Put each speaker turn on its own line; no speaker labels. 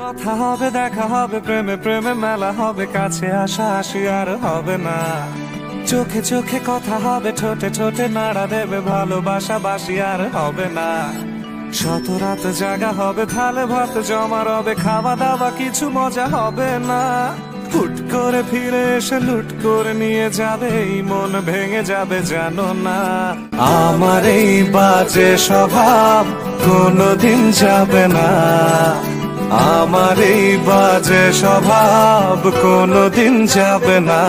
কথা হবে, দেখা হবে, প্রেমে প্রেমে মেলা হবে, কাছে আসা আসি আর হবে না। চোখে চোখে কথা হবে, ঠোঁটে ঠোঁটে নাড়া দেবে, ভালোবাসা বাসি আর হবে না। শত রাত জাগা হবে, থালে ভাত জমা রবে, খাওয়া দাওয়া কিছু মজা হবে না। ফুট করে ফিরে এসে লুট করে নিয়ে যাবে মন ভেঙে যাবে, জানো না। আমার এই বাজে স্বভাব কোনোদিন যাবে না। আমার এই বাজে স্বভাব কোনোদিন যাবে না।